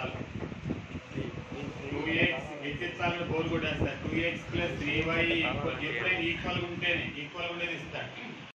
చాలు two X హెచ్ఎచ్ఆర్ బోర్ కూడా వేస్తారు two X plus three Y ఎప్పుడైనా ఈక్వల్ ఉంటేనే ఈక్వల్ ఉండేది ఇస్తాడు.